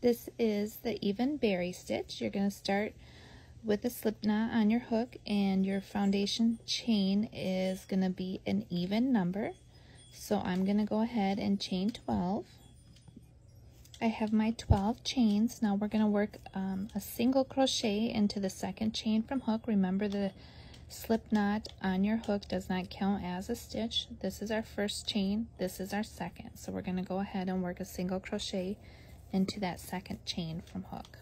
This is the even berry stitch. You're going to start with a slip knot on your hook and your foundation chain is going to be an even number. So I'm going to go ahead and chain 12. I have my 12 chains. Now we're going to work um, a single crochet into the second chain from hook. Remember the slip knot on your hook does not count as a stitch. This is our first chain. This is our second. So we're going to go ahead and work a single crochet into that second chain from hook.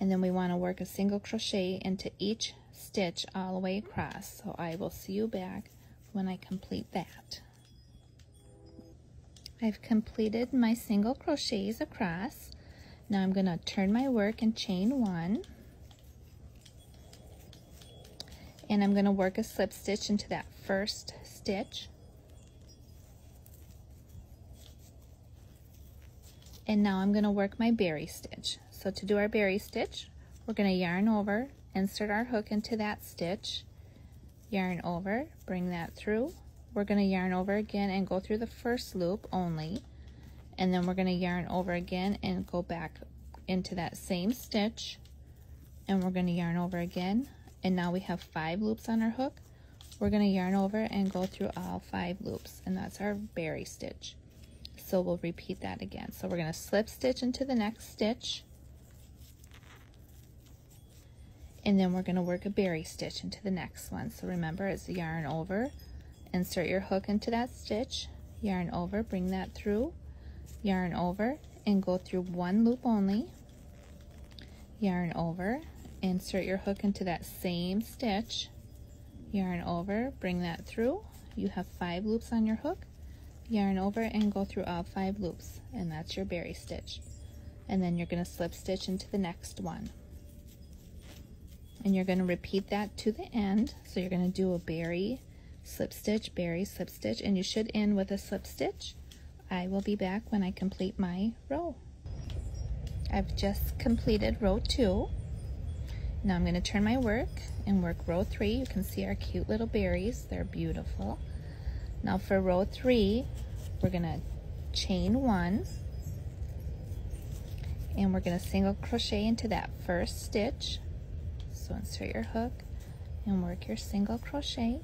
And then we want to work a single crochet into each stitch all the way across. So I will see you back when I complete that. I've completed my single crochets across. Now I'm going to turn my work and chain one. And I'm going to work a slip stitch into that first stitch. And now I'm going to work my berry stitch. So to do our berry stitch, we're going to yarn over, insert our hook into that stitch, yarn over, bring that through. We're going to yarn over again and go through the first loop only. And then we're going to yarn over again and go back into that same stitch. And we're going to yarn over again. And now we have five loops on our hook. We're going to yarn over and go through all five loops. And that's our berry stitch. So we'll repeat that again. So we're going to slip stitch into the next stitch. And then we're going to work a berry stitch into the next one. So remember, it's yarn over, insert your hook into that stitch, yarn over, bring that through, yarn over, and go through one loop only, yarn over, insert your hook into that same stitch, yarn over, bring that through. You have five loops on your hook, yarn over and go through all five loops and that's your berry stitch. And then you're going to slip stitch into the next one. And you're going to repeat that to the end. So you're going to do a berry slip stitch berry slip stitch and you should end with a slip stitch. I will be back when I complete my row. I've just completed row two. Now I'm going to turn my work and work row three. You can see our cute little berries. They're beautiful now for row three, we're gonna chain one and we're gonna single crochet into that first stitch. So insert your hook and work your single crochet.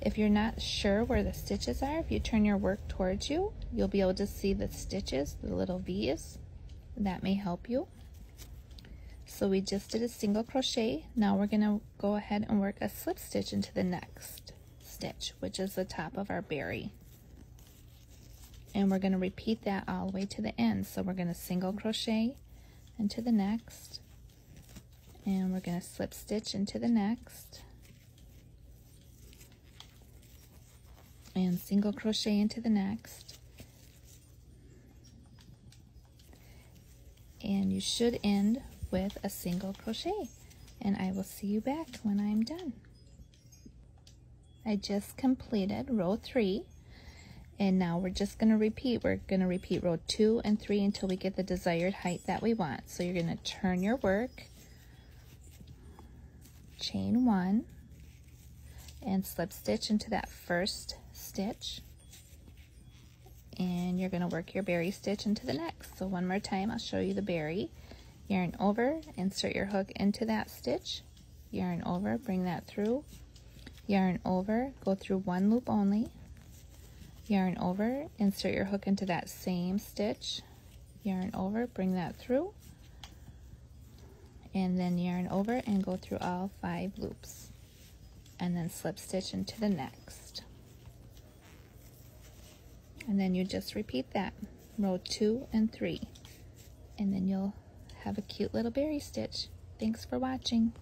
If you're not sure where the stitches are, if you turn your work towards you, you'll be able to see the stitches, the little V's. That may help you. So we just did a single crochet. Now we're gonna go ahead and work a slip stitch into the next stitch, which is the top of our berry. And we're going to repeat that all the way to the end. So we're going to single crochet into the next, and we're going to slip stitch into the next, and single crochet into the next. And you should end with a single crochet. And I will see you back when I'm done. I just completed row three and now we're just going to repeat. We're going to repeat row two and three until we get the desired height that we want. So you're going to turn your work, chain one, and slip stitch into that first stitch. And you're going to work your berry stitch into the next. So one more time, I'll show you the berry. Yarn over, insert your hook into that stitch, yarn over, bring that through, yarn over, go through one loop only, yarn over, insert your hook into that same stitch, yarn over, bring that through, and then yarn over and go through all five loops, and then slip stitch into the next. And then you just repeat that, row two and three, and then you'll have a cute little berry stitch. Thanks for watching.